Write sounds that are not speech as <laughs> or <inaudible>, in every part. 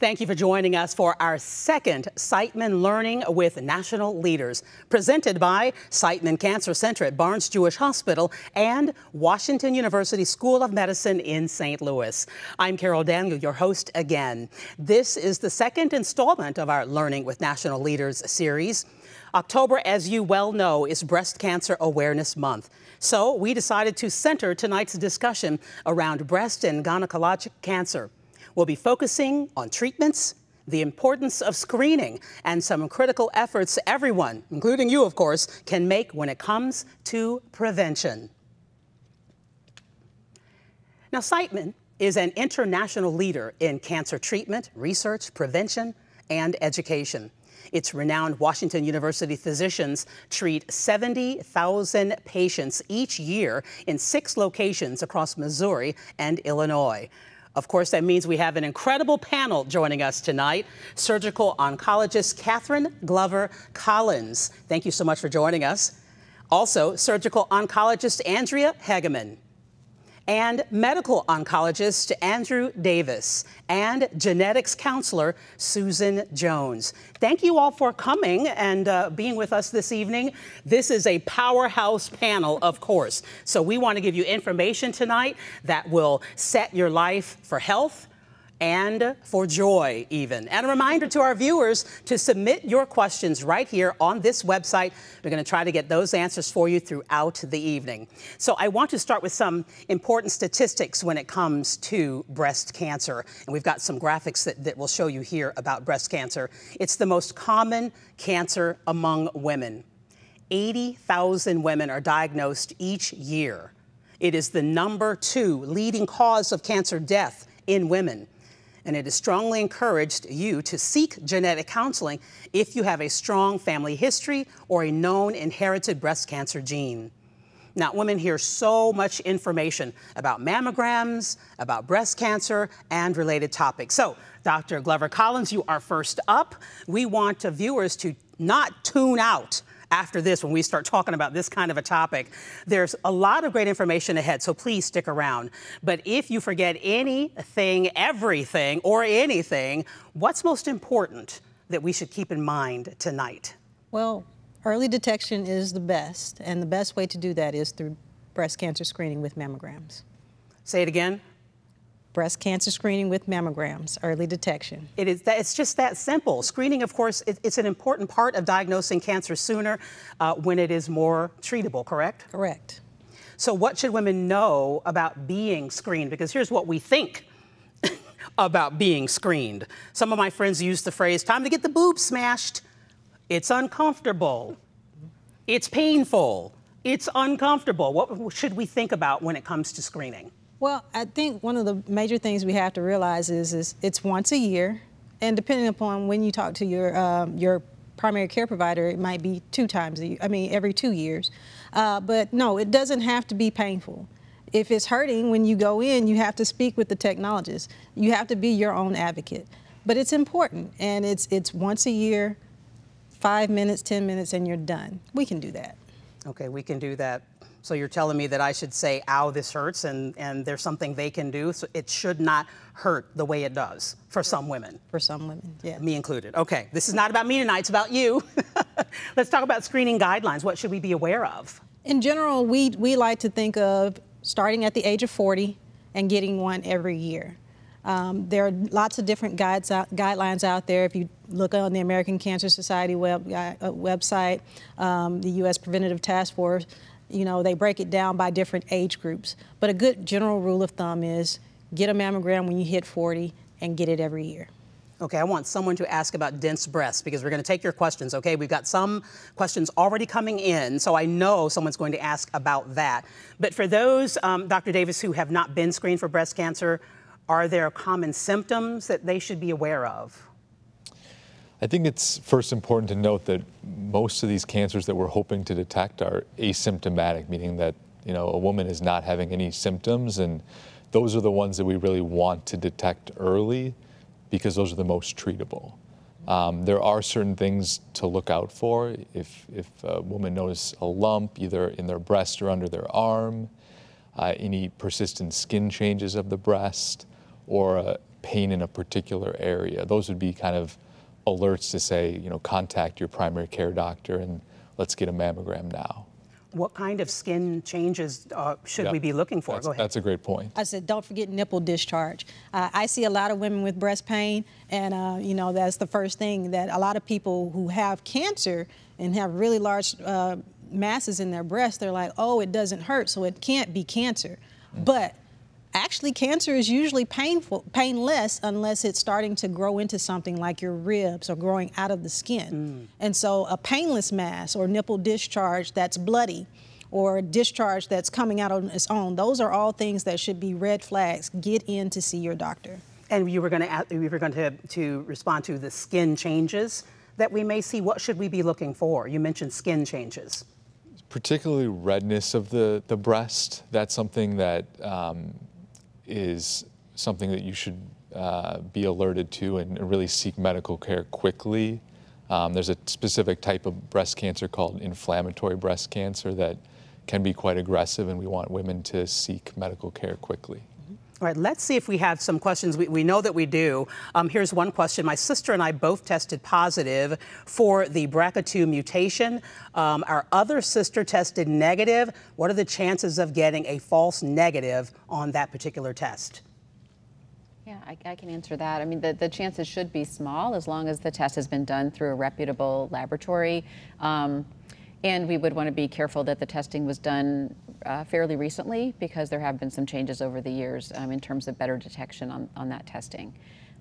Thank you for joining us for our second Siteman Learning with National Leaders, presented by Siteman Cancer Center at Barnes Jewish Hospital and Washington University School of Medicine in St. Louis. I'm Carol Daniel, your host again. This is the second installment of our Learning with National Leaders series. October, as you well know, is Breast Cancer Awareness Month. So we decided to center tonight's discussion around breast and gynecologic cancer. We'll be focusing on treatments, the importance of screening, and some critical efforts everyone, including you, of course, can make when it comes to prevention. Now, Siteman is an international leader in cancer treatment, research, prevention, and education. Its renowned Washington University physicians treat 70,000 patients each year in six locations across Missouri and Illinois. Of course, that means we have an incredible panel joining us tonight. Surgical oncologist Katherine Glover Collins. Thank you so much for joining us. Also, surgical oncologist Andrea Hagemann and medical oncologist Andrew Davis and genetics counselor Susan Jones. Thank you all for coming and uh, being with us this evening. This is a powerhouse panel, of course. So we want to give you information tonight that will set your life for health and for joy, even. And a reminder to our viewers to submit your questions right here on this website. We're going to try to get those answers for you throughout the evening. So, I want to start with some important statistics when it comes to breast cancer. And we've got some graphics that, that will show you here about breast cancer. It's the most common cancer among women. 80,000 women are diagnosed each year. It is the number two leading cause of cancer death in women and it is strongly encouraged you to seek genetic counseling if you have a strong family history or a known inherited breast cancer gene. Now, women hear so much information about mammograms, about breast cancer, and related topics. So, Dr. Glover Collins, you are first up. We want viewers to not tune out after this when we start talking about this kind of a topic. There's a lot of great information ahead, so please stick around. But if you forget anything, everything, or anything, what's most important that we should keep in mind tonight? Well, early detection is the best, and the best way to do that is through breast cancer screening with mammograms. Say it again breast cancer screening with mammograms, early detection. It is that, it's just that simple. Screening, of course, it, it's an important part of diagnosing cancer sooner uh, when it is more treatable, correct? Correct. So what should women know about being screened? Because here's what we think <laughs> about being screened. Some of my friends use the phrase, time to get the boobs smashed. It's uncomfortable. It's painful. It's uncomfortable. What should we think about when it comes to screening? Well, I think one of the major things we have to realize is, is it's once a year, and depending upon when you talk to your um, your primary care provider, it might be two times a year, I mean, every two years. Uh, but no, it doesn't have to be painful. If it's hurting when you go in, you have to speak with the technologist. You have to be your own advocate. But it's important, and it's it's once a year, five minutes, ten minutes, and you're done. We can do that. Okay, we can do that. So you're telling me that I should say, ow, this hurts, and, and there's something they can do. So it should not hurt the way it does for some women. For some women, yeah. Me included. Okay, this is not about me tonight, it's about you. <laughs> Let's talk about screening guidelines. What should we be aware of? In general, we, we like to think of starting at the age of 40 and getting one every year. Um, there are lots of different guides out, guidelines out there. If you look on the American Cancer Society web, uh, website, um, the U.S. Preventative Task Force, you know, they break it down by different age groups. But a good general rule of thumb is get a mammogram when you hit 40 and get it every year. Okay, I want someone to ask about dense breasts because we're going to take your questions, okay? We've got some questions already coming in, so I know someone's going to ask about that. But for those, um, Dr. Davis, who have not been screened for breast cancer, are there common symptoms that they should be aware of? I think it's first important to note that most of these cancers that we're hoping to detect are asymptomatic, meaning that you know a woman is not having any symptoms, and those are the ones that we really want to detect early because those are the most treatable. Um, there are certain things to look out for if, if a woman notices a lump either in their breast or under their arm, uh, any persistent skin changes of the breast, or a pain in a particular area. Those would be kind of alerts to say, you know, contact your primary care doctor and let's get a mammogram now. What kind of skin changes uh, should Yep. we be looking for? That's, Go ahead. that's a great point. I said, don't forget nipple discharge. Uh, I see a lot of women with breast pain, and uh, you know that's the first thing that a lot of people who have cancer and have really large uh, masses in their breast, they're like, oh, it doesn't hurt, so it can't be cancer. But actually, cancer is usually painful, painless unless it's starting to grow into something like your ribs or growing out of the skin. And so, a painless mass or nipple discharge that's bloody or discharge that's coming out on its own. Those are all things that should be red flags. Get in to see your doctor. And you were going to you were going to to respond to the skin changes that we may see. What should we be looking for? You mentioned skin changes. particularly redness of the, the breast. That's something that um, is something that you should uh, be alerted to and really seek medical care quickly. Um, there's a specific type of breast cancer called inflammatory breast cancer that can be quite aggressive, and we want women to seek medical care quickly. All right, let's see if we have some questions. We, we know that we do. Um, here's one question. My sister and I both tested positive for the BRCA2 mutation. Um, our other sister tested negative. What are the chances of getting a false negative on that particular test? Yeah, I, I can answer that. I mean, the, the chances should be small as long as the test has been done through a reputable laboratory. Um, and we would want to be careful that the testing was done uh, fairly recently because there have been some changes over the years um, in terms of better detection on, on that testing.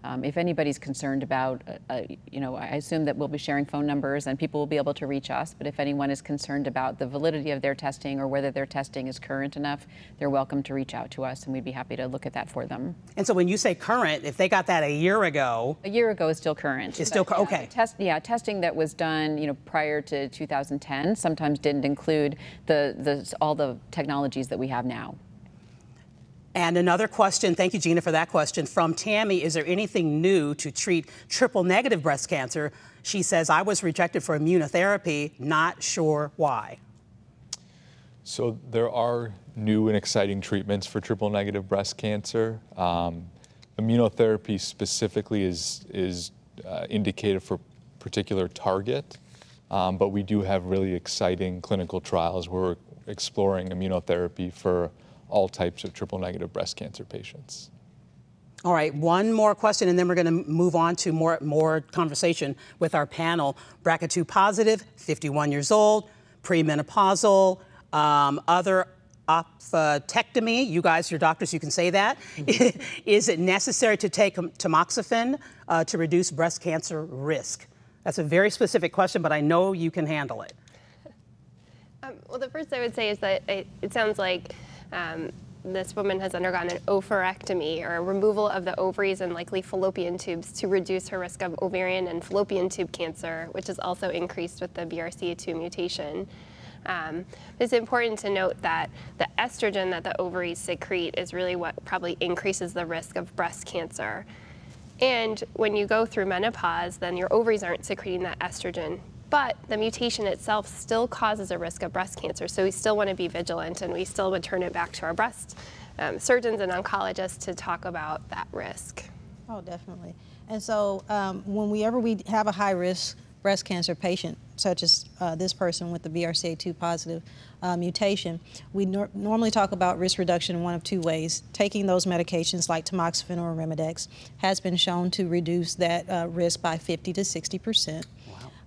Um, if anybody's concerned about, uh, uh, you know, I assume that we'll be sharing phone numbers and people will be able to reach us. But if anyone is concerned about the validity of their testing or whether their testing is current enough, they're welcome to reach out to us and we'd be happy to look at that for them. And so when you say current, if they got that a year ago, A year ago is still current. It's still But, cur- yeah, okay. Test, yeah, testing that was done, you know, prior to 2010 sometimes didn't include the, the all the technologies that we have now. And another question, thank you, Gina, for that question from Tammy Is there anything new to treat triple negative breast cancer? She says, I was rejected for immunotherapy, not sure why. So there are new and exciting treatments for triple negative breast cancer. Um, immunotherapy specifically is is uh, indicated for particular target, um, but we do have really exciting clinical trials where we're exploring immunotherapy for all types of triple negative breast cancer patients. All right, one more question, and then we're going to move on to more, more conversation with our panel. BRCA2 positive, 51 years old, premenopausal, um, other oophorectomy. You guys, your doctors, you can say that. <laughs> Is it necessary to take tamoxifen uh, to reduce breast cancer risk? That's a very specific question, but I know you can handle it. Um, well, the first I would say is that it, it sounds like um, this woman has undergone an oophorectomy or removal of the ovaries and likely fallopian tubes to reduce her risk of ovarian and fallopian tube cancer, which is also increased with the BRCA2 mutation. Um, it's important to note that the estrogen that the ovaries secrete is really what probably increases the risk of breast cancer. And when you go through menopause, then your ovaries aren't secreting that estrogen. But the mutation itself still causes a risk of breast cancer. So we still want to be vigilant and we still would turn it back to our breast um, surgeons and oncologists to talk about that risk. Oh, definitely. And so, um, whenever we ever we have a high risk breast cancer patient, such as uh, this person with the BRCA2 positive uh, mutation, we nor- normally talk about risk reduction in one of two ways. Taking those medications like tamoxifen or Arimidex has been shown to reduce that uh, risk by 50 to 60 percent.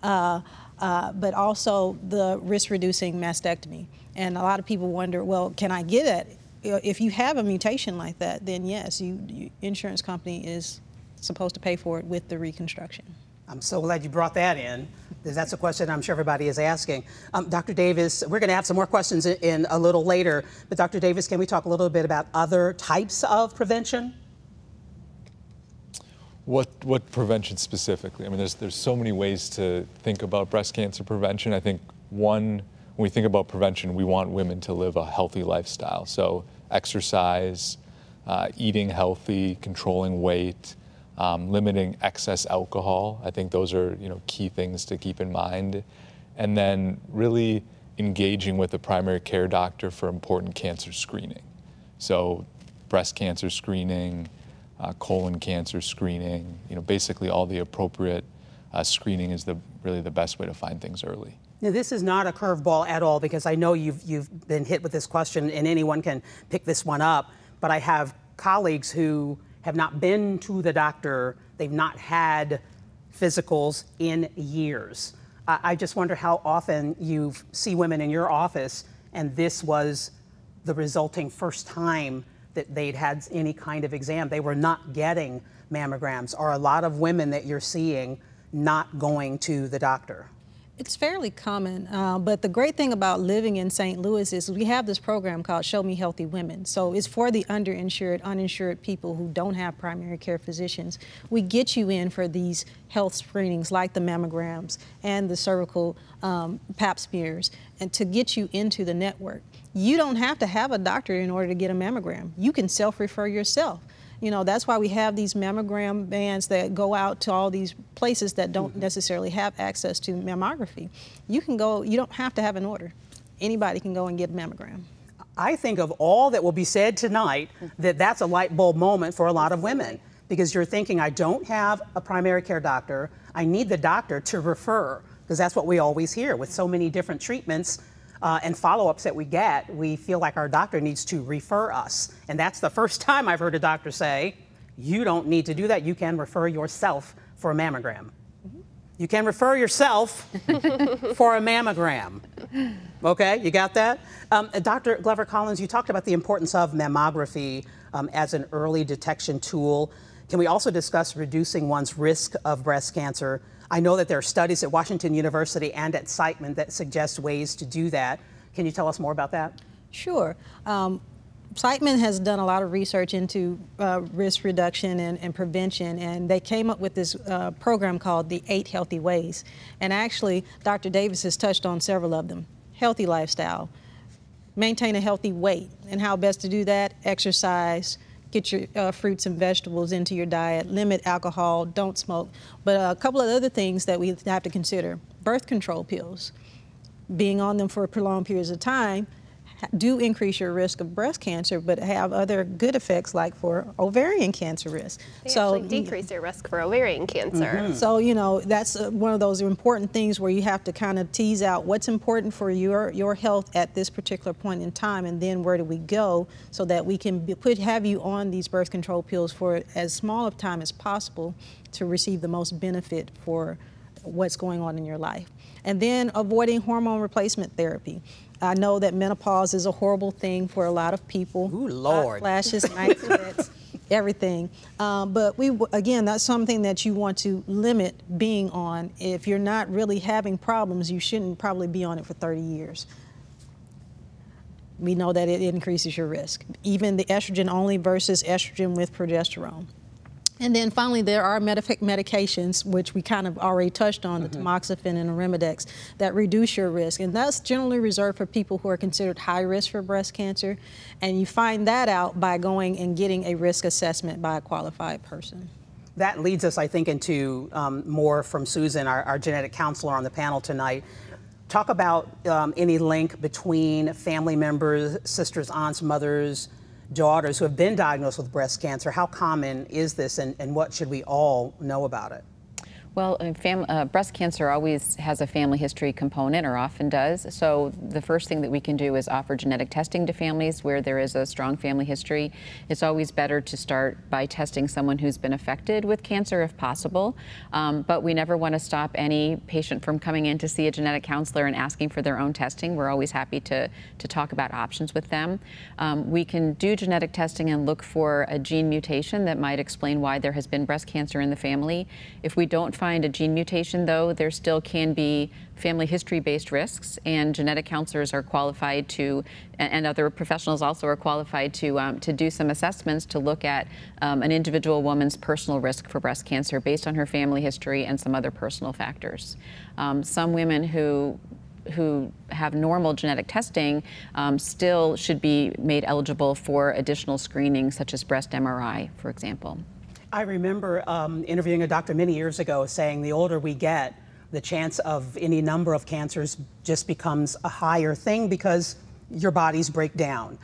Uh, uh, but also the risk reducing mastectomy. And a lot of people wonder, well, can I get it? If you have a mutation like that, then yes, you, you insurance company is supposed to pay for it with the reconstruction. I'm so glad you brought that in. That's a question I'm sure everybody is asking. Um, Dr. Davis, we're going to have some more questions in, in a little later. But Dr. Davis, can we talk a little bit about other types of prevention? What what prevention specifically? I mean, there's there's so many ways to think about breast cancer prevention. I think one when we think about prevention, we want women to live a healthy lifestyle. So exercise, uh, eating healthy, controlling weight, um, limiting excess alcohol. I think those are you know key things to keep in mind, and then really engaging with a primary care doctor for important cancer screening. So breast cancer screening uh, colon cancer screening. You know, basically all the appropriate uh, screening is the really the best way to find things early. Now, this is not a curveball at all because I know you've you've been hit with this question, and anyone can pick this one up. But I have colleagues who have not been to the doctor. They've not had physicals in years. I just wonder how often you see women in your office, and this was the resulting first time that they'd had any kind of exam. They were not getting mammograms. Are a lot of women that you're seeing not going to the doctor? It's fairly common, uh, but the great thing about living in St. Louis is we have this program called Show Me Healthy Women. So it's for the underinsured, uninsured people who don't have primary care physicians. We get you in for these health screenings like the mammograms and the cervical um, pap smears and to get you into the network. You don't have to have a doctor in order to get a mammogram. You can self-refer yourself. You know, that's why we have these mammogram vans that go out to all these places that don't mm-hmm. necessarily have access to mammography. You can go, you don't have to have an order. Anybody can go and get a mammogram. I think of all that will be said tonight that that's a light bulb moment for a lot of women because you're thinking, I don't have a primary care doctor. I need the doctor to refer because that's what we always hear with so many different treatments uh, and follow ups that we get, we feel like our doctor needs to refer us. And that's the first <laughs> time I've heard a doctor say, you don't need to do that. You can refer yourself for a mammogram. You can refer yourself <laughs> for a mammogram. Okay, you got that? Um, Dr. Glover Collins, you talked about the importance of mammography um, as an early detection tool. Can we also discuss reducing one's risk of breast cancer I know that there are studies at Washington University and at Siteman that suggest ways to do that. Can you tell us more about that? Sure. Um, Siteman has done a lot of research into uh, risk reduction and, and, prevention, and they came up with this uh, program called the Eight Healthy Ways. And actually, Dr. Davis has touched on several of them healthy lifestyle, maintain a healthy weight, and how best to do that exercise, get your uh, fruits and vegetables into your diet, limit alcohol, don't smoke. But a couple of other things that we have to consider birth control pills, being on them for prolonged periods of time do increase your risk of breast cancer, but have other good effects like for ovarian cancer risk. They so actually decrease your risk for ovarian cancer. Mm -hmm. So you know that's uh, one of those important things where you have to kind of tease out what's important for your your health at this particular point in time, and then where do we go so that we can be, put have you on these birth control pills for as small of time as possible to receive the most benefit for what's going on in your life. And then avoiding hormone replacement therapy. I know that menopause is a horrible thing for a lot of people. Ooh, Lord. flashes, night <laughs> sweats, everything. Um, but we, again, that's something that you want to limit being on. If you're not really having problems, you shouldn't probably be on it for 30 years. We know that it increases your risk. Even the estrogen only versus estrogen with progesterone. And then finally, there are medications, which we kind of already touched on, mm-hmm. the tamoxifen and the Arimidex, that reduce your risk. And that's generally reserved for people who are considered high risk for breast cancer. And you find that out by going and getting a risk assessment by a qualified person. That leads us, I think, into um, more from Susan, our, our, genetic counselor on the panel tonight. Talk about um, any link between family members, sisters, aunts, mothers, daughters who have been diagnosed with breast cancer. How common is this, and, and what should we all know about it? Well, uh, breast cancer always has a family history component, or often does. So the first thing that we can do is offer genetic testing to families where there is a strong family history. It's always better to start by testing someone who's been affected with cancer if possible. Um, but we never want to stop any patient from coming in to see a genetic counselor and asking for their own testing. We're always happy to, to talk about options with them. Um, we can do genetic testing and look for a gene mutation that might explain why there has been breast cancer in the family. If we don't find a gene mutation, though, there still can be family history-based risks, and genetic counselors are qualified to, and other professionals also are qualified to, um, to do some assessments to look at um, an individual woman's personal risk for breast cancer based on her family history and some other personal factors. Um, some women who who have normal genetic testing um, still should be made eligible for additional screening, such as breast MRI, for example. I remember um, interviewing a doctor many years ago saying the older we get, the chance of any number of cancers just becomes a higher thing because your bodies break down.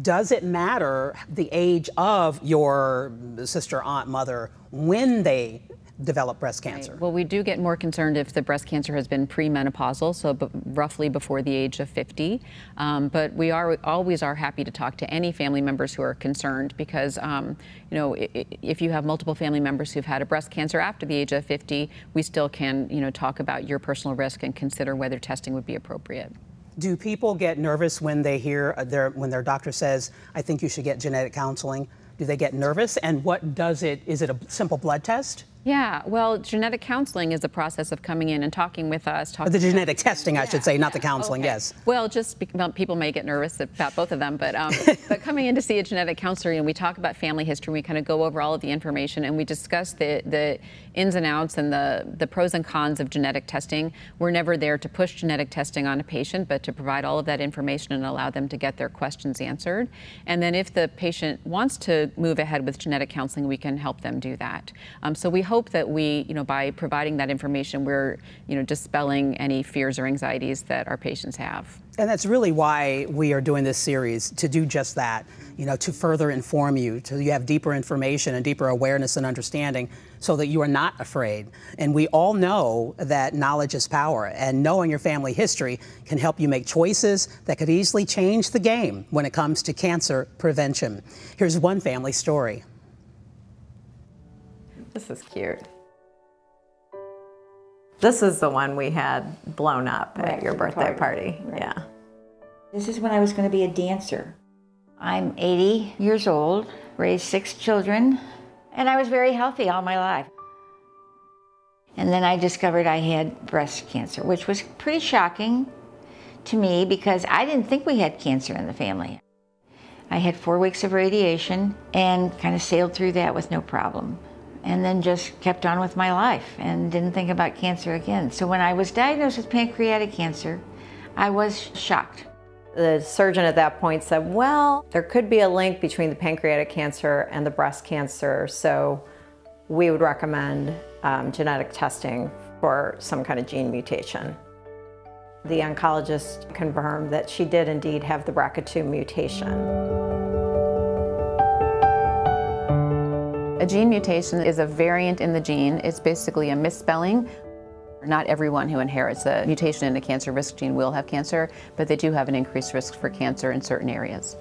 Does it matter the age of your sister, aunt, mother when they develop breast cancer? Right. Well, we do get more concerned if the breast cancer has been premenopausal, so roughly before the age of 50. Um, but we are always are happy to talk to any family members who are concerned because, um, you know, if you have multiple family members who've had a breast cancer after the age of 50, we still can, you know, talk about your personal risk and consider whether testing would be appropriate. Do people get nervous when they hear uh, their when their doctor says, "I think you should get genetic counseling"? Do they get nervous? And what does it? Is it a simple blood test? Yeah, well, genetic counseling is the process of coming in and talking with us. Talking the genetic testing, I should say, not the counseling. Okay. Yes. Well, just people may get nervous about both of them, but um, <laughs> but coming in to see a genetic counselor, and we talk about family history. We kind of go over all of the information, and we discuss the the ins and outs and the the pros and cons of genetic testing. We're never there to push genetic testing on a patient, but to provide all of that information and allow them to get their questions answered. And then, if the patient wants to move ahead with genetic counseling, we can help them do that. Um, so we hope that we, you know, by providing that information, we're, you know, dispelling any fears or anxieties that our patients have. And that's really why we are doing this series to do just that, you know, to further inform you, to you have deeper information and deeper awareness and understanding so that you are not afraid. And we all know that knowledge is power, and knowing your family history can help you make choices that could easily change the game when it comes to cancer prevention. Here's one family story. This is cute. This is the one we had blown up right, at your birthday party. party. Right. Yeah. This is when I was going to be a dancer. I'm 80 years old, raised six children, and I was very healthy all my life. And then I discovered I had breast cancer, which was pretty shocking to me because I didn't think we had cancer in the family. I had four weeks of radiation and kind of sailed through that with no problem and then just kept on with my life and didn't think about cancer again. So when I was diagnosed with pancreatic cancer, I was shocked. The surgeon at that point said, well, there could be a link between the pancreatic cancer and the breast cancer, so we would recommend um, genetic testing for some kind of gene mutation. The oncologist confirmed that she did indeed have the BRCA2 mutation. A gene mutation is a variant in the gene. It's basically a misspelling. Not everyone who inherits a mutation in a cancer risk gene will have cancer, but they do have an increased risk for cancer in certain areas.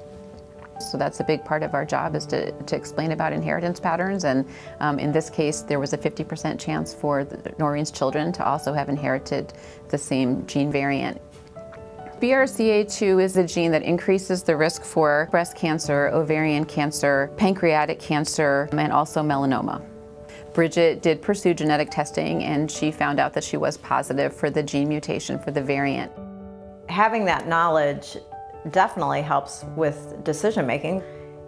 So that's a big part of our job is to, to explain about inheritance patterns. And um, in this case, there was a 50% chance for the, Noreen's children to also have inherited the same gene variant. BRCA2 is a gene that increases the risk for breast cancer, ovarian cancer, pancreatic cancer, and also melanoma. Bridget did pursue genetic testing and she found out that she was positive for the gene mutation for the variant. Having that knowledge definitely helps with decision making.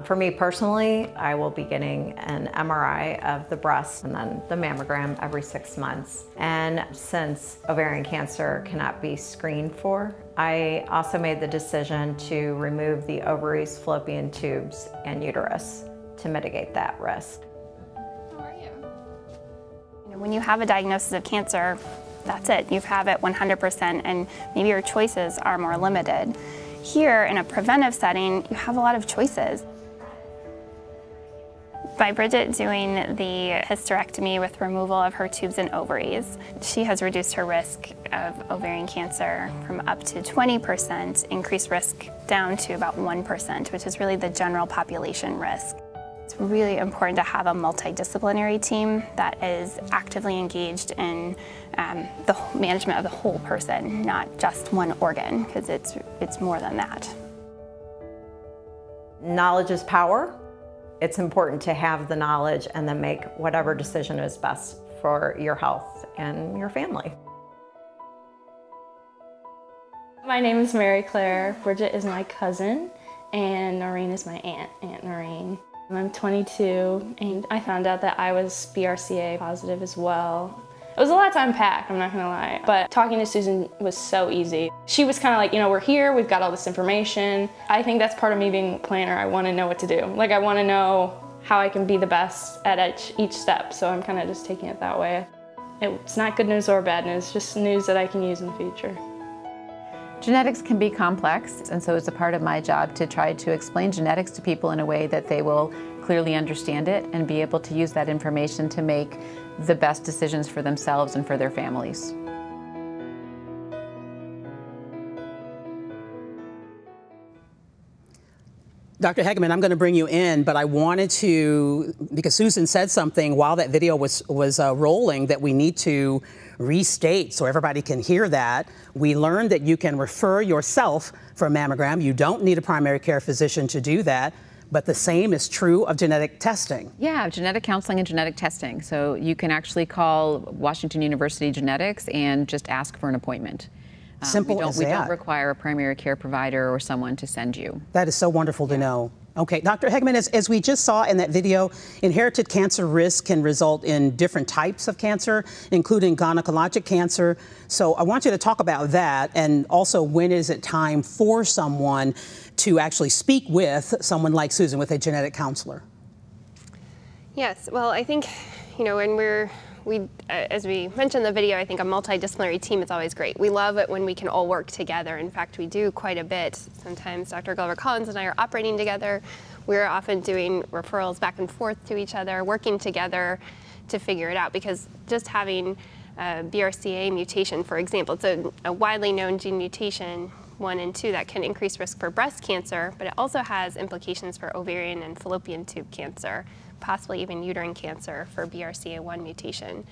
For me personally, I will be getting an MRI of the breast and then the mammogram every six months. And since ovarian cancer cannot be screened for, I also made the decision to remove the ovaries, fallopian tubes, and uterus to mitigate that risk. How are you? you know, when you have a diagnosis of cancer, that's it. You have it 100%, and maybe your choices are more limited. Here, in a preventive setting, you have a lot of choices. By Bridget doing the hysterectomy with removal of her tubes and ovaries, she has reduced her risk of ovarian cancer from up to 20%, increased risk down to about 1%, which is really the general population risk. It's really important to have a multidisciplinary team that is actively engaged in um, the management of the whole person, not just one organ, because it's, it's more than that. Knowledge is power it's important to have the knowledge and then make whatever decision is best for your health and your family. My name is Mary Claire. Bridget is my cousin, and Noreen is my aunt, Aunt Noreen. I'm 22, and I found out that I was BRCA positive as well it was a lot to unpack, I'm not gonna lie. But talking to Susan was so easy. She was kind of like, you know, we're here, we've got all this information. I think that's part of me being a planner. I wanna know what to do. Like, I wanna know how I can be the best at each, each step. So I'm kind of just taking it that way. It's not good news or bad news, just news that I can use in the future. Genetics can be complex, and so it's a part of my job to try to explain genetics to people in a way that they will clearly understand it and be able to use that information to make the best decisions for themselves and for their families. Dr. Hagemann, I'm going to bring you in, but I wanted to, because Susan said something while that video was, was uh, rolling that we need to restate so everybody can hear that. We learned that you can refer yourself for a mammogram. You don't need a primary care physician to do that. But the same is true of genetic testing. Yeah, genetic counseling and genetic testing. So you can actually call Washington University Genetics and just ask for an appointment. Um, Simple we don't, as we that. don't require a primary care provider or someone to send you. That is so wonderful to know. Okay, Dr. Hagemann, as, as we just saw in that video, inherited cancer risk can result in different types of cancer, including gynecologic cancer. So I want you to talk about that and also when is it time for someone to actually speak with someone like Susan, with a genetic counselor? Yes, well, I think, you know, when we're we, uh, as we mentioned in the video, I think a multidisciplinary team is always great. We love it when we can all work together. In fact, we do quite a bit. Sometimes Dr. Glover Collins and I are operating together. We're often doing referrals back and forth to each other, working together to figure it out because just having a BRCA mutation, for example, it's a, a widely known gene mutation, one and two, that can increase risk for breast cancer, but it also has implications for ovarian and fallopian tube cancer possibly even uterine cancer for BRCA1 mutation.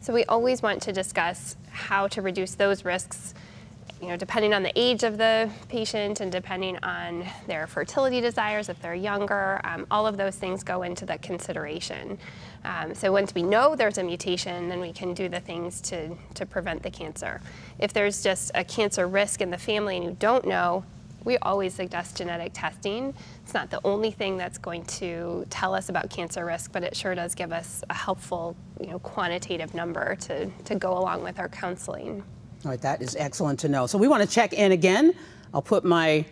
So we always want to discuss how to reduce those risks, you know, depending on the age of the patient and depending on their fertility desires, if they're younger, um, all of those things go into the consideration. Um, so once we know there's a mutation, then we can do the things to, to prevent the cancer. If there's just a cancer risk in the family and you don't know, we always suggest genetic testing. It's not the only thing that's going to tell us about cancer risk, but it sure does give us a helpful, you know, quantitative number to, to go along with our counseling. All right, that is excellent to know. So we want to check in again. I'll put my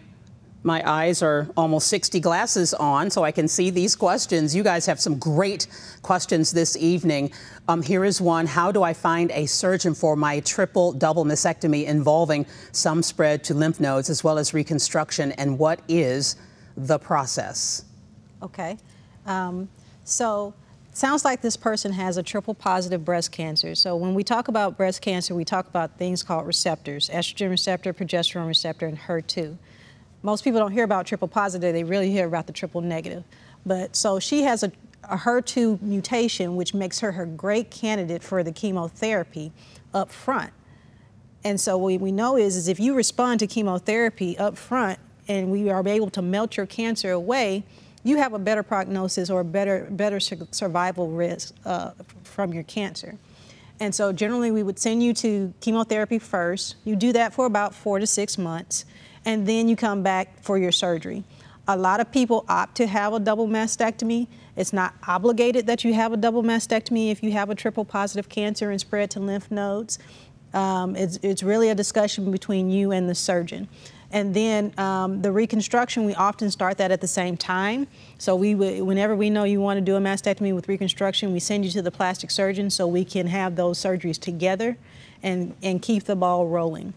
my eyes are almost 60 glasses on so I can see these questions. You guys have some great questions this evening. Um, here is one How do I find a surgeon for my triple double mastectomy involving some spread to lymph nodes as well as reconstruction? And what is the process? Okay. Um, so, sounds like this person has a triple positive breast cancer. So when we talk about breast cancer, we talk about things called receptors, estrogen receptor, progesterone receptor, and HER2 most people don't hear about triple positive, they really hear about the triple negative. But so she has a, a HER2 mutation, which makes her her great candidate for the chemotherapy up front. And so what we know is, is if you respond to chemotherapy up front and we are able to melt your cancer away, you have a better prognosis or a better, better survival risk uh, from your cancer. And so generally we would send you to chemotherapy first. You do that for about four to six months and then you come back for your surgery. A lot of people opt to have a double mastectomy. It's not obligated that you have a double mastectomy if you have a triple positive cancer and spread to lymph nodes. Um, it's, it's, really a discussion between you and the surgeon. And then um, the reconstruction, we often start that at the same time. So we, whenever we know you want to do a mastectomy with reconstruction, we send you to the plastic surgeon so we can have those surgeries together and, and keep the ball rolling.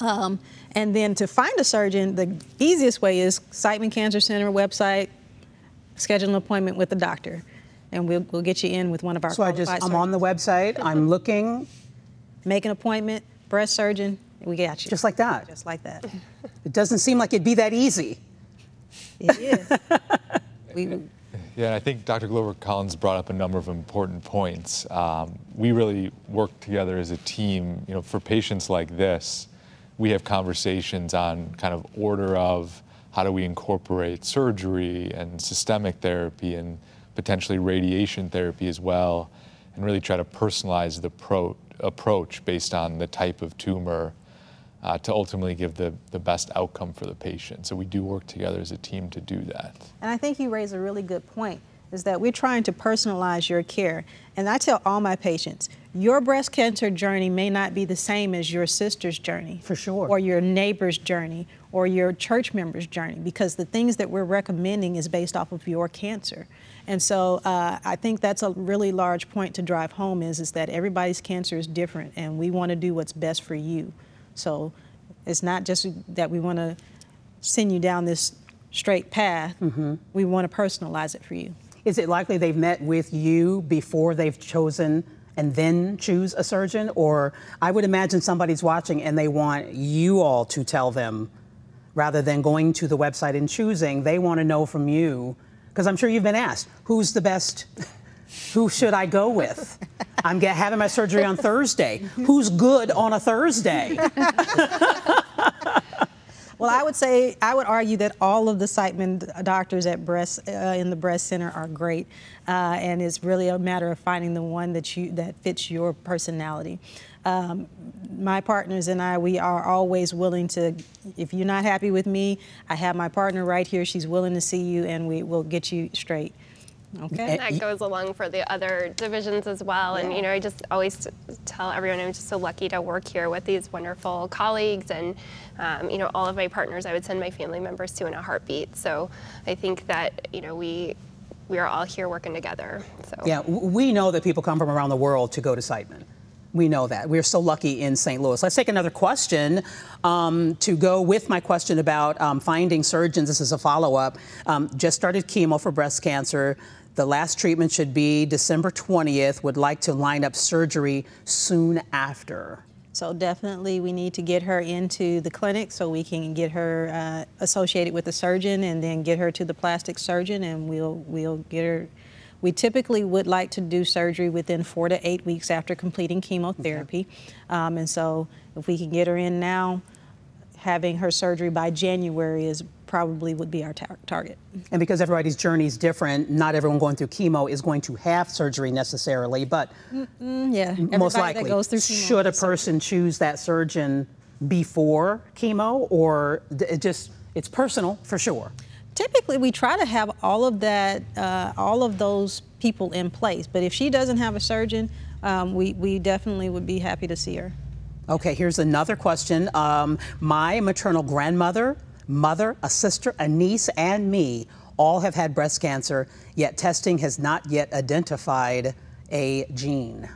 Um, and then to find a surgeon, the easiest way is Siteman Cancer Center website, schedule an appointment with the doctor, and we'll, we'll get you in with one of our So I just, I'm surgeons. on the website, I'm <laughs> looking. Make an appointment, breast surgeon, we got you. Just like that? Just like that. It doesn't seem like it'd be that easy. It is. <laughs> we, yeah, and I think Dr. Glover Collins brought up a number of important points. Um, we really work together as a team. You know, for patients like this, we have conversations on kind of order of how do we incorporate surgery and systemic therapy and potentially radiation therapy as well, and really try to personalize the pro- approach based on the type of tumor uh, to ultimately give the, the best outcome for the patient. So we do work together as a team to do that. And I think you raise a really good point is that we're trying to personalize your care. And I tell all my patients, your breast cancer journey may not be the same as your sister's journey. For sure. Or your neighbor's journey or your church member's journey because the things that we're recommending is based off of your cancer. And so uh, I think that's a really large point to drive home is, is that everybody's cancer is different and we want to do what's best for you. So It's not just that we want to send you down this straight path. Mm-hmm. We want to personalize it for you. Is it likely they've met with you before they've chosen and then choose a surgeon? Or I would imagine somebody's watching and they want you all to tell them rather than going to the website and choosing. They want to know from you, because I'm sure you've been asked, who's the best? Who should I go with? I'm having my surgery on Thursday. Who's good on a Thursday? <laughs> Well, I would say I would argue that all of the Siteman doctors at breast uh, in the breast center are great, uh, and it's really a matter of finding the one that you that fits your personality. Um, my partners and I, we are always willing to. If you're not happy with me, I have my partner right here. She's willing to see you, and we will get you straight. Okay. And that goes along for the other divisions as well. Yeah. And, you know, I just always tell everyone I'm just so lucky to work here with these wonderful colleagues and, um, you know, all of my partners I would send my family members to in a heartbeat. So I think that, you know, we, we are all here working together. So. Yeah, we know that people come from around the world to go to Siteman. We know that. We're so lucky in St. Louis. Let's take another question um, to go with my question about um, finding surgeons. This is a follow up. Um, just started chemo for breast cancer. The last treatment should be December 20th. Would like to line up surgery soon after. So definitely we need to get her into the clinic so we can get her uh, associated with the surgeon and then get her to the plastic surgeon and we'll, we'll get her. We typically would like to do surgery within four to eight weeks after completing chemotherapy. Okay. Um, and so if we can get her in now, having her surgery by January is probably would be our tar target. And because everybody's journey is different, not everyone going through chemo is going to have surgery necessarily, but mm -mm, yeah, most likely, should a person choose that surgeon before chemo, or it just it's personal for sure. Typically, we try to have all of that, uh, all of those people in place. But if she doesn't have a surgeon, um, we we definitely would be happy to see her. Okay, here's another question. Um, my maternal grandmother mother, a sister, a niece, and me all have had breast cancer, yet testing has not yet identified a gene.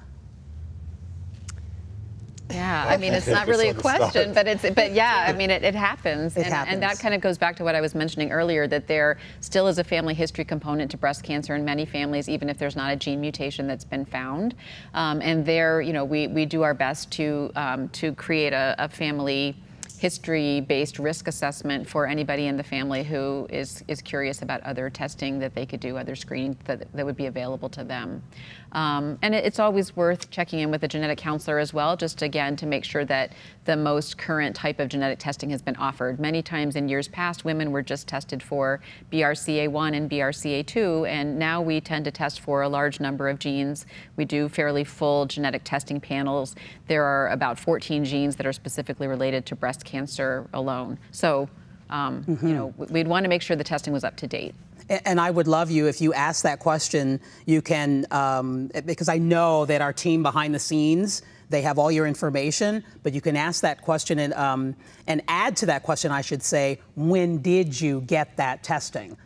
Yeah, I mean, it's not really a question, but it's, but <laughs> yeah, I mean, it, it happens. It and, happens. and that kind of goes back to what I was mentioning earlier, that there still is a family history component to breast cancer in many families, even if there's not a gene mutation that's been found. Um, and there, you know, we, we do our best to, um, to create a, a family history-based risk assessment for anybody in the family who is, is curious about other testing that they could do, other screening that, that would be available to them. Um, and it, it's always worth checking in with a genetic counselor as well, just again to make sure that the most current type of genetic testing has been offered. Many times in years past, women were just tested for BRCA1 and BRCA2, and now we tend to test for a large number of genes. We do fairly full genetic testing panels. There are about 14 genes that are specifically related to breast cancer alone. So, um, mm -hmm. you know, we'd want to make sure the testing was up to date. And I would love you if you ask that question. You can, um, because I know that our team behind the scenes, they have all your information, but you can ask that question and, um, and add to that question, I should say, when did you get that testing?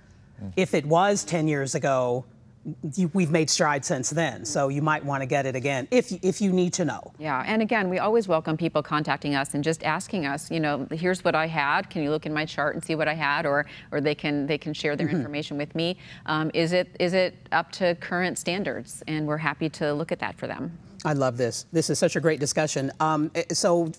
If it was 10 years ago, we've made strides since then. So you might want to get it again if, if you need to know. Yeah, and again, we always welcome people contacting us and just asking us, you know, here's what I had. Can you look in my chart and see what I had? Or, or they can they can share their mm -hmm. information with me. Um, is it is it up to current standards? And we're happy to look at that for them. I love this. This is such a great discussion. Um, eh, so.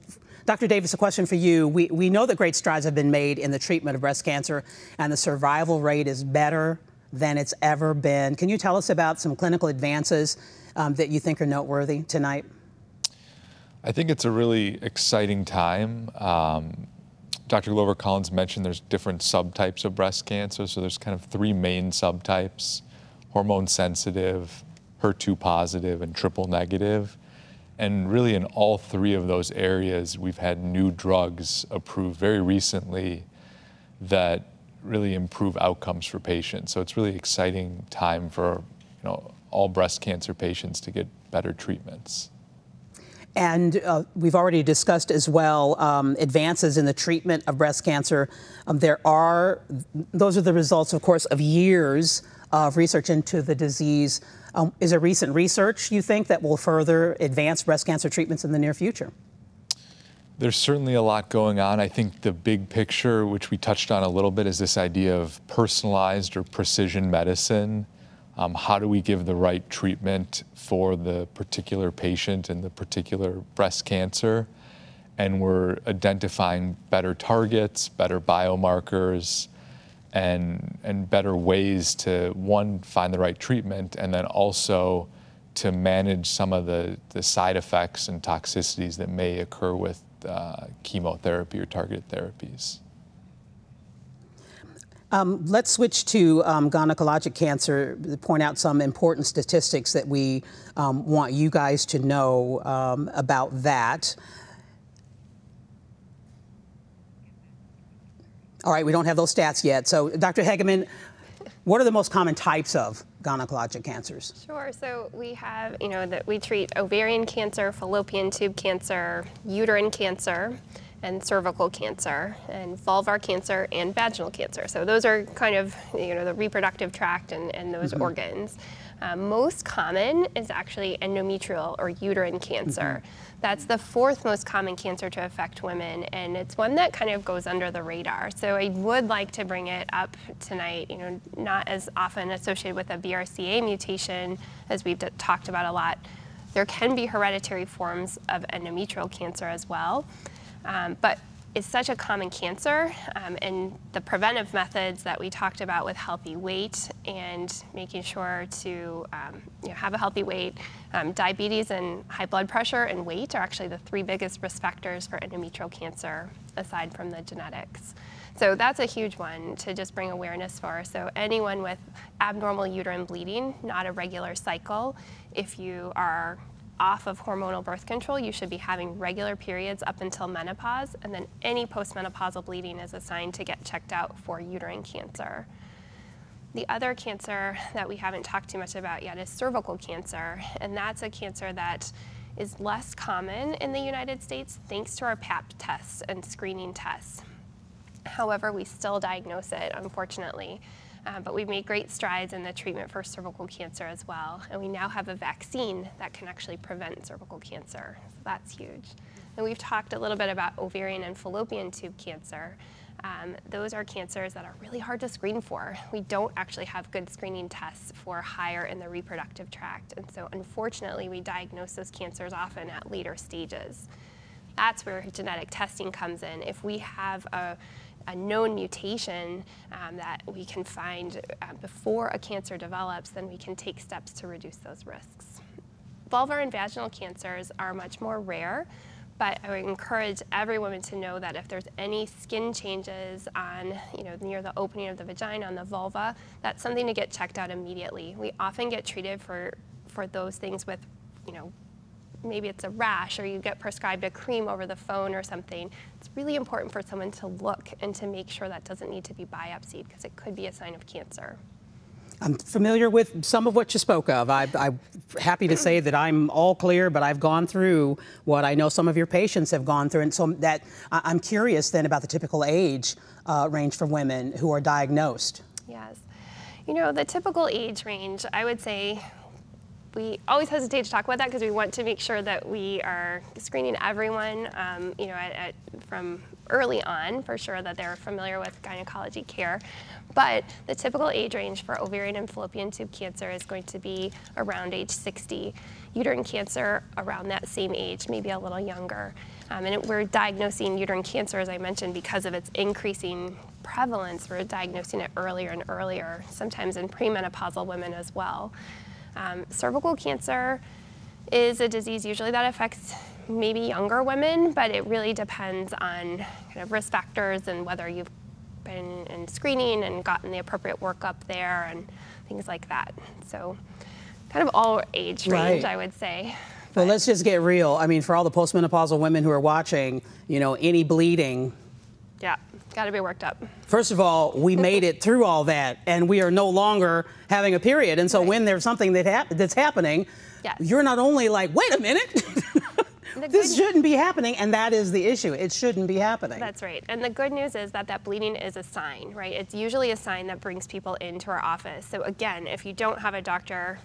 Dr. Davis, a question for you. We, we know that great strides have been made in the treatment of breast cancer, and the survival rate is better than it's ever been. Can you tell us about some clinical advances um, that you think are noteworthy tonight? I think it's a really exciting time. Um, Dr. Glover Collins mentioned there's different subtypes of breast cancer. So there's kind of three main subtypes, hormone sensitive, HER2 positive, and triple negative. And really in all three of those areas, we've had new drugs approved very recently that really improve outcomes for patients. So it's really exciting time for you know all breast cancer patients to get better treatments. And uh, we've already discussed as well um, advances in the treatment of breast cancer. Um, there are, those are the results, of course, of years of research into the disease. Um, is there recent research you think that will further advance breast cancer treatments in the near future? There's certainly a lot going on. I think the big picture, which we touched on a little bit, is this idea of personalized or precision medicine. Um, how do we give the right treatment for the particular patient and the particular breast cancer? And we're identifying better targets, better biomarkers, and, and better ways to, one, find the right treatment, and then also to manage some of the, the side effects and toxicities that may occur with uh, chemotherapy or targeted therapies. Um, let's switch to um, gynecologic cancer, point out some important statistics that we um, want you guys to know um, about that. All right, we don't have those stats yet. So, Dr. Hagemann, what are the most common types of gynecologic cancers? Sure. So we have, you know, that we treat ovarian cancer, fallopian tube cancer, uterine cancer, and cervical cancer, and vulvar cancer, and vaginal cancer. So those are kind of, you know, the reproductive tract and, and those mm -hmm. organs. Um, most common is actually endometrial or uterine cancer. Mm -hmm. That's the fourth most common cancer to affect women, and it's one that kind of goes under the radar. So I would like to bring it up tonight, you know, not as often associated with a BRCA mutation as we've talked about a lot. There can be hereditary forms of endometrial cancer as well. Um, but is such a common cancer um, and the preventive methods that we talked about with healthy weight and making sure to um, you know, have a healthy weight. Um, diabetes and high blood pressure and weight are actually the three biggest risk factors for endometrial cancer aside from the genetics. So that's a huge one to just bring awareness for. So anyone with abnormal uterine bleeding, not a regular cycle, if you are off of hormonal birth control, you should be having regular periods up until menopause, and then any postmenopausal bleeding is a sign to get checked out for uterine cancer. The other cancer that we haven't talked too much about yet is cervical cancer, and that's a cancer that is less common in the United States thanks to our PAP tests and screening tests. However, we still diagnose it, unfortunately. Uh, but we've made great strides in the treatment for cervical cancer as well. And we now have a vaccine that can actually prevent cervical cancer. So that's huge. And we've talked a little bit about ovarian and fallopian tube cancer. Um, those are cancers that are really hard to screen for. We don't actually have good screening tests for higher in the reproductive tract. And so unfortunately, we diagnose those cancers often at later stages. That's where genetic testing comes in. If we have a a known mutation um, that we can find uh, before a cancer develops, then we can take steps to reduce those risks. Vulvar and vaginal cancers are much more rare, but I would encourage every woman to know that if there's any skin changes on, you know, near the opening of the vagina, on the vulva, that's something to get checked out immediately. We often get treated for, for those things with, you know, maybe it's a rash or you get prescribed a cream over the phone or something, it's really important for someone to look and to make sure that doesn't need to be biopsied because it could be a sign of cancer. I'm familiar with some of what you spoke of. I, am happy to say that I'm all clear, but I've gone through what I know some of your patients have gone through, and so that I'm curious then about the typical age uh, range for women who are diagnosed. Yes, you know the typical age range. I would say we always hesitate to talk about that because we want to make sure that we are screening everyone, um, you know, at, at, from early on for sure that they're familiar with gynecology care. But the typical age range for ovarian and fallopian tube cancer is going to be around age 60. Uterine cancer around that same age, maybe a little younger. Um, and we're diagnosing uterine cancer, as I mentioned, because of its increasing prevalence. We're diagnosing it earlier and earlier, sometimes in premenopausal women as well. Um, cervical cancer is a disease usually that affects maybe younger women, but it really depends on kind of risk factors and whether you've been in screening and gotten the appropriate workup there and things like that. So kind of all age range, right. I would say. Well, let's just get real. I mean, for all the postmenopausal women who are watching, you know, any bleeding. Yeah. Got to be worked up. First of all, we made it through all that, and we are no longer having a period. And so right. when there's something that hap that's happening, yes. you're not only like, wait a minute. <laughs> this shouldn't be happening, and that is the issue. It shouldn't be happening. That's right. And the good news is that that bleeding is a sign, right? It's usually a sign that brings people into our office. So again, if you don't have a doctor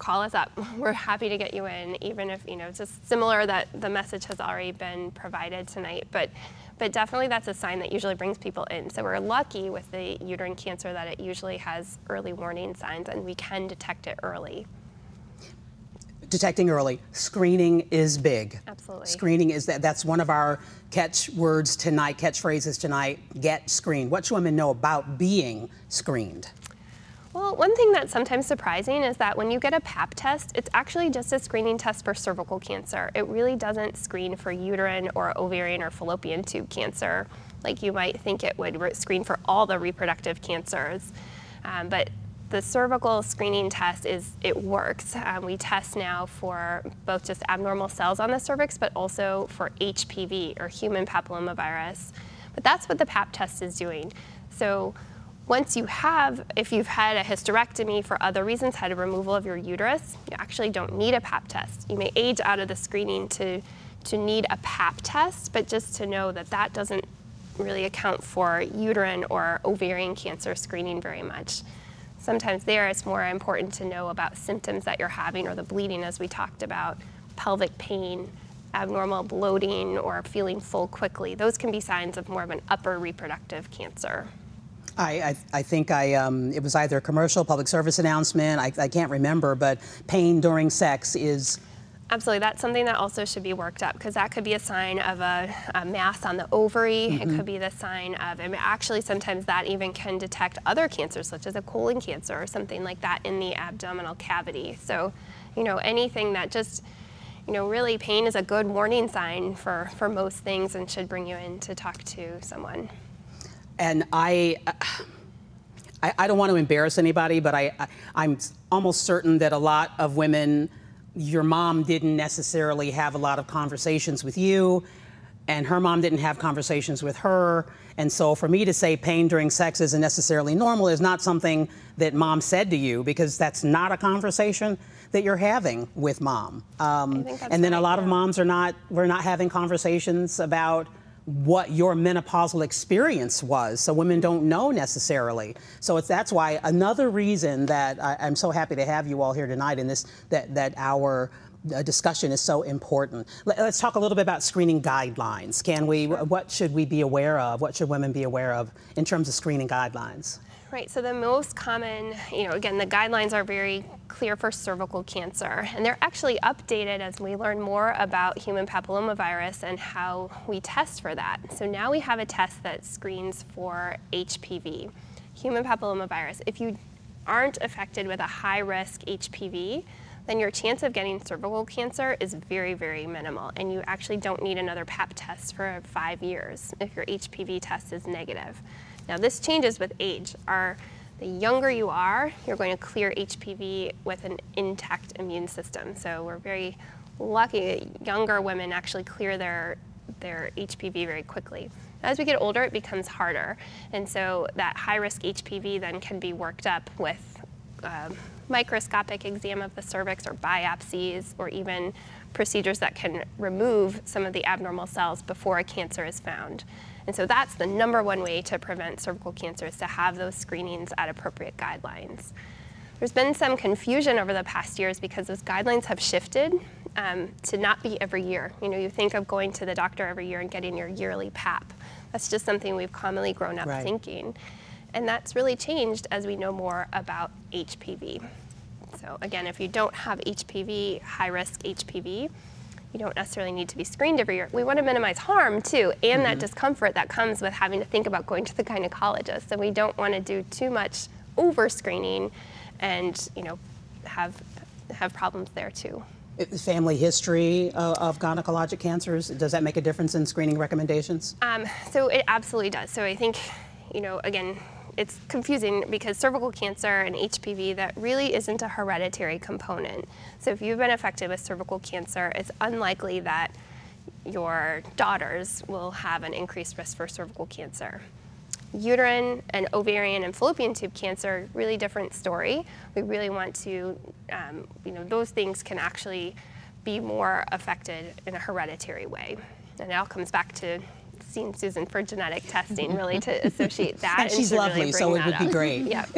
call us up. <laughs> We're happy to get you in, even if, you know, it's just similar that the message has already been provided tonight. But, but definitely that's a sign that usually brings people in. So we're lucky with the uterine cancer that it usually has early warning signs and we can detect it early. Detecting early, screening is big. Absolutely. Screening is that that's one of our catchwords tonight, catchphrases tonight, get screened. What should women know about being screened? Well, one thing that's sometimes surprising is that when you get a pap test, it's actually just a screening test for cervical cancer. It really doesn't screen for uterine or ovarian or fallopian tube cancer like you might think it would screen for all the reproductive cancers. Um, but the cervical screening test is it works. Um, we test now for both just abnormal cells on the cervix, but also for HPV or human papillomavirus. But that's what the PAP test is doing. So once you have, if you've had a hysterectomy for other reasons, had a removal of your uterus, you actually don't need a pap test. You may age out of the screening to, to need a pap test, but just to know that that doesn't really account for uterine or ovarian cancer screening very much. Sometimes there it's more important to know about symptoms that you're having or the bleeding as we talked about, pelvic pain, abnormal bloating or feeling full quickly. Those can be signs of more of an upper reproductive cancer. I, I, I think I, um, it was either a commercial, public service announcement, I, I can't remember, but pain during sex is Absolutely, that's something that also should be worked up because that could be a sign of a, a mass on the ovary. Mm -hmm. It mm-hmm. could be the sign of, and actually, sometimes that even can detect other cancers, such as a colon cancer or something like that in the abdominal cavity. So, you know, anything that just, you know, really pain is a good warning sign for, for most things and should bring you in to talk to someone. And I, I, I don't want to embarrass anybody, but I, I, I'm almost certain that a lot of women, your mom didn't necessarily have a lot of conversations with you, and her mom didn't have conversations with her. And so for me to say pain during sex isn't necessarily normal is not something that mom said to you because that's not a conversation that you're having with mom. Um, and then right, a lot yeah. of moms are not, we're not having conversations about what your menopausal experience was. So women don't know necessarily. So it's, that's why another reason that I, am so happy to have you all here tonight in this, that, that our uh, discussion is so important. Let, us talk a little bit about screening guidelines. Can we, sure. what should we be aware of? What should women be aware of in terms of screening guidelines? Right, so the most common, you know, again, the guidelines are very clear for cervical cancer, and they're actually updated as we learn more about human papillomavirus and how we test for that. So now we have a test that screens for HPV, human papillomavirus. If you aren't affected with a high risk HPV, then your chance of getting cervical cancer is very, very minimal, and you actually don't need another PAP test for five years if your HPV test is negative. Now this changes with age. Our, the younger you are, you're going to clear HPV with an intact immune system. So we're very lucky younger women actually clear their, their HPV very quickly. As we get older, it becomes harder. And so that high-risk HPV then can be worked up with uh, microscopic exam of the cervix or biopsies or even procedures that can remove some of the abnormal cells before a cancer is found. And so that's the number one way to prevent cervical cancer is to have those screenings at appropriate guidelines. There's been some confusion over the past years because those guidelines have shifted um, to not be every year. You know, you think of going to the doctor every year and getting your yearly PAP. That's just something we've commonly grown up right. thinking. And that's really changed as we know more about HPV. So again, if you don't have HPV, high risk HPV, you don't necessarily need to be screened every year. We want to minimize harm too, and mm -hmm. that mm-hmm. discomfort that comes with having to think about going to the gynecologist. And we don't want to do too much over screening and you know have have problems there too. Family history of, of gynecologic cancers, does that make a difference in screening recommendations? Um, so it absolutely does. So I think, you know, again, it's confusing because cervical cancer and HPV, that really isn't a hereditary component. So if you've been affected with cervical cancer, it's unlikely that your daughters will have an increased risk for cervical cancer. Uterine and ovarian and fallopian tube cancer, really different story. We really want to, um, you know, those things can actually be more affected in a hereditary way. And it all comes back to seen Susan for genetic testing, really, to associate <laughs> that. and she's lovely, really so it would up. be great. <laughs> yep.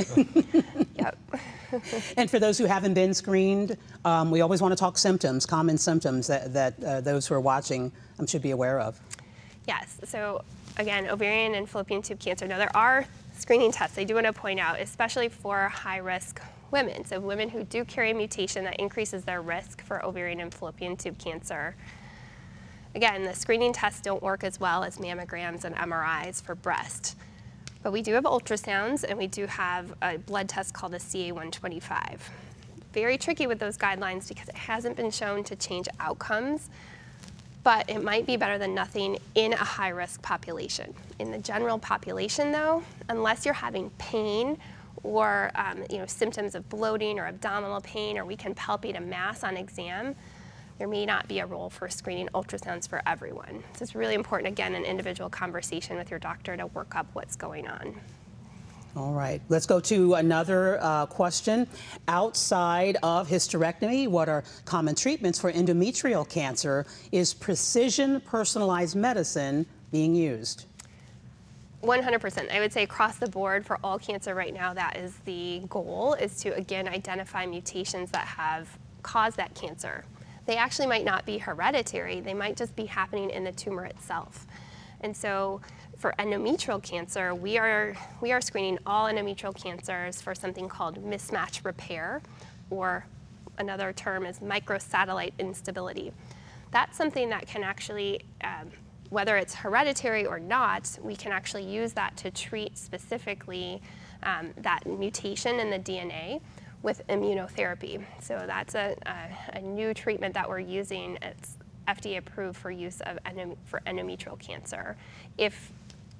yep. <laughs> and for those who haven't been screened, um, we always want to talk symptoms, common symptoms that, that uh, those who are watching um, should be aware of. Yes. So again, ovarian and fallopian tube cancer. Now there are screening tests I do want to point out, especially for high risk women. So women who do carry a mutation that increases their risk for ovarian and fallopian tube cancer. Again, the screening tests don't work as well as mammograms and MRIs for breast. But we do have ultrasounds and we do have a blood test called a CA125. Very tricky with those guidelines because it hasn't been shown to change outcomes, but it might be better than nothing in a high risk population. In the general population though, unless you're having pain or um, you know, symptoms of bloating or abdominal pain or we can palpate a mass on exam, there may not be a role for screening ultrasounds for everyone. So it's really important, again, an individual conversation with your doctor to work up what's going on. All right, let's go to another uh, question. Outside of hysterectomy, what are common treatments for endometrial cancer? Is precision personalized medicine being used? 100%. I would say across the board for all cancer right now, that is the goal, is to again identify mutations that have caused that cancer. They actually might not be hereditary, they might just be happening in the tumor itself. And so for endometrial cancer, we are, we are screening all endometrial cancers for something called mismatch repair, or another term is microsatellite instability. That's something that can actually, um, whether it's hereditary or not, we can actually use that to treat specifically um, that mutation in the DNA with immunotherapy. So that's a, a, a, new treatment that we're using. It's FDA approved for use of endom for endometrial cancer if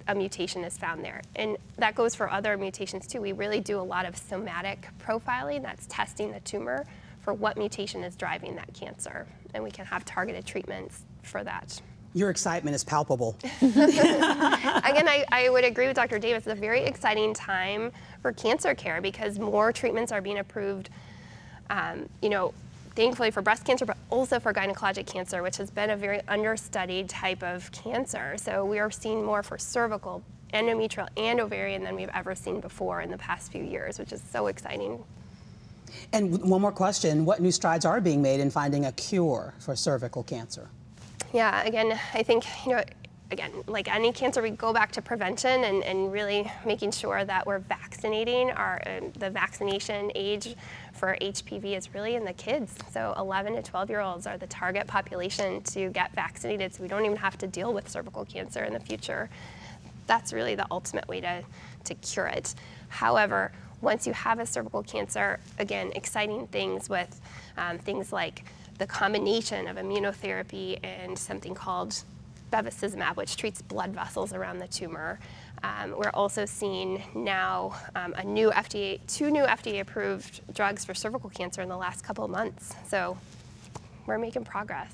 a mutation is found there. And that goes for other mutations too. We really do a lot of somatic profiling, that's testing the tumor for what mutation is driving that cancer. And we can have targeted treatments for that. Your excitement is palpable. <laughs> Again, I, I, would agree with Dr. Davis. It's a very exciting time for cancer care because more treatments are being approved, um, you know, thankfully for breast cancer, but also for gynecologic cancer, which has been a very understudied type of cancer. So we are seeing more for cervical, endometrial, and ovarian than we've ever seen before in the past few years, which is so exciting. And one more question, what new strides are being made in finding a cure for cervical cancer? Yeah, again, I think, you know, again, like any cancer, we go back to prevention and, and really making sure that we're vaccinating. Our, um, the vaccination age for HPV is really in the kids. So 11 to 12 year olds are the target population to get vaccinated so we don't even have to deal with cervical cancer in the future. That's really the ultimate way to, to cure it. However, once you have a cervical cancer, again, exciting things with um, things like the combination of immunotherapy and something called bevacizumab, which treats blood vessels around the tumor. Um, we're also seeing now um, a new FDA, two new FDA-approved drugs for cervical cancer in the last couple of months. So we're making progress.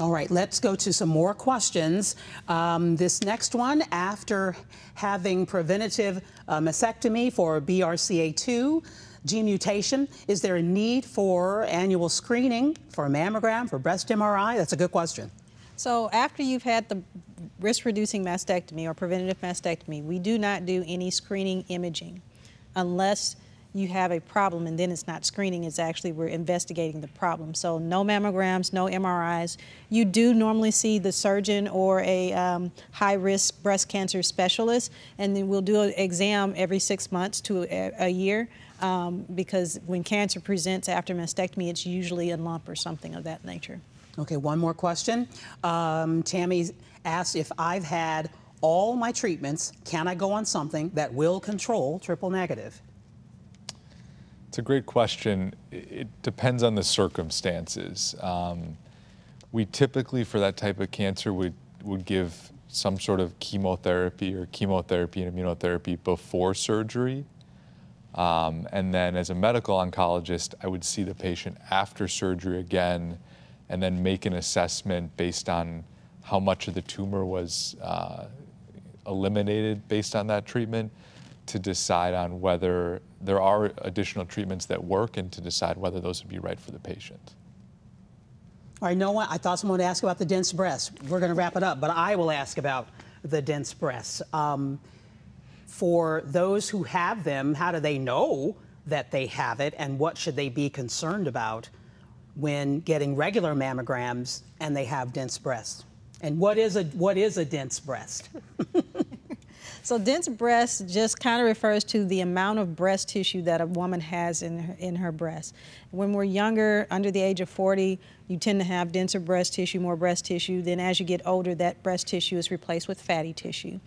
All right, let's go to some more questions. Um, this next one, after having preventative uh, mastectomy for BRCA2, gene mutation, is there a need for annual screening for a mammogram, for breast MRI? That's a good question. So after you've had the risk-reducing mastectomy or preventative mastectomy, we do not do any screening imaging unless you have a problem and then it's not screening, it's actually we're investigating the problem. So no mammograms, no MRIs. You do normally see the surgeon or a um, high-risk breast cancer specialist and then we'll do an exam every six months to a, a year um, because when cancer presents after mastectomy, it's usually a lump or something of that nature. Okay, one more question. Um, Tammy asked if I've had all my treatments, can I go on something that will control triple negative? It's a great question. It depends on the circumstances. Um, we typically, for that type of cancer, would, would give some sort of chemotherapy or chemotherapy and immunotherapy before surgery. Um, and then as a medical oncologist, I would see the patient after surgery again and then make an assessment based on how much of the tumor was uh, eliminated based on that treatment to decide on whether there are additional treatments that work and to decide whether those would be right for the patient. All right, Noah, I thought someone would ask about the dense breast. We're going to wrap it up, but I will ask about the dense breasts. Um, for those who have them, how do they know that they have it and what should they be concerned about when getting regular mammograms and they have dense breasts? And what is a what is a dense breast? <laughs> So dense breast just kind of refers to the amount of breast tissue that a woman has in her, in her breast. When we're younger, under the age of 40, you tend to have denser breast tissue, more breast tissue. Then as you get older, that breast tissue is replaced with fatty tissue.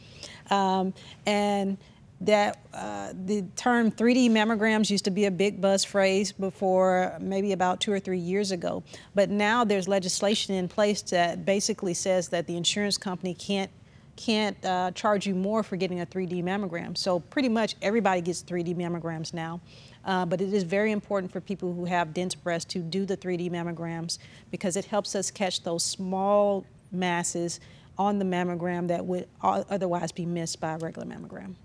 Um, and that uh, the term 3D mammograms used to be a big buzz phrase before maybe about two or three years ago. But now there's legislation in place that basically says that the insurance company can't can't uh, charge you more for getting a 3D mammogram. So pretty much everybody gets 3D mammograms now. Uh, but it is very important for people who have dense breasts to do the 3D mammograms because it helps us catch those small masses on the mammogram that would otherwise be missed by a regular mammogram.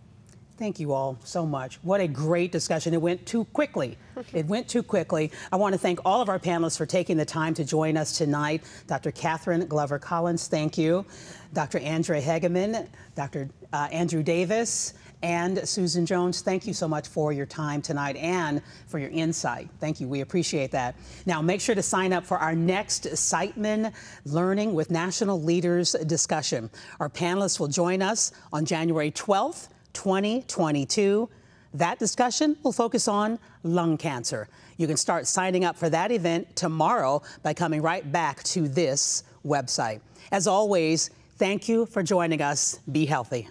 Thank you all so much. What a great discussion. It went too quickly. <laughs> It went too quickly. I want to thank all of our panelists for taking the time to join us tonight. Dr. Katherine Glover Collins, thank you. Dr. Andrea Hagemann, Dr. Uh, Andrew Davis, and Susan Jones, thank you so much for your time tonight and for your insight. Thank you. We appreciate that. Now, make sure to sign up for our next Siteman Learning with National Leaders discussion. Our panelists will join us on January 12th 2022. That discussion will focus on lung cancer. You can start signing up for that event tomorrow by coming right back to this website. As always, thank you for joining us. Be healthy.